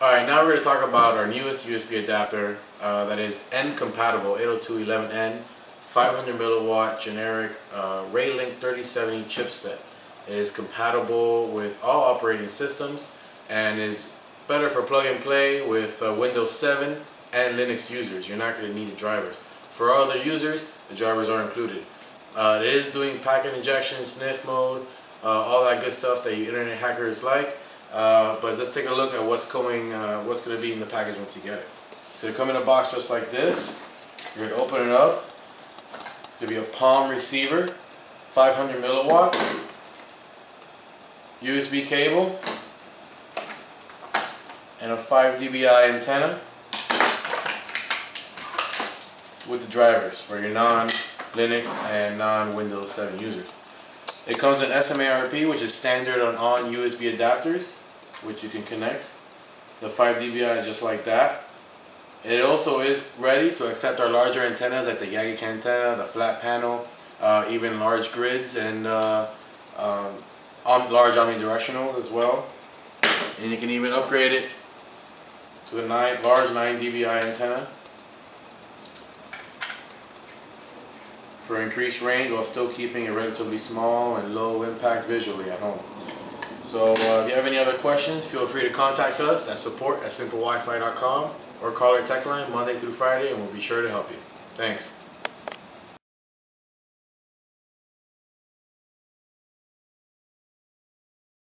Alright, now we're going to talk about our newest USB adapter uh, that is N compatible 802.11n 500 milliwatt generic uh, Ralink 3070 chipset. It is compatible with all operating systems and is better for plug and play with uh, Windows 7 and Linux users. You're not going to need the drivers. For all other users, the drivers are included. Uh, it is doing packet injection, sniff mode, uh, all that good stuff that you internet hackers like. Uh, but let's take a look at what's going, uh, what's going to be in the package once you get it. So they come in a box just like this. You're going to open it up. It's going to be a palm receiver, 500 milliwatts, USB cable, and a 5 dBi antenna with the drivers for your non-Linux and non-Windows 7 users. It comes in SMARP, which is standard on all USB adapters, which you can connect. The 5 dBi just like that. It also is ready to accept our larger antennas like the Yagi antenna, the flat panel, uh, even large grids and uh, um, large omnidirectional as well. And you can even upgrade it to a nine, large 9 dBi antenna for increased range while still keeping it relatively small and low impact visually at home. So uh, if you have any other questions, feel free to contact us at support at simplewifi.com or call our tech line Monday through Friday and we'll be sure to help you. Thanks.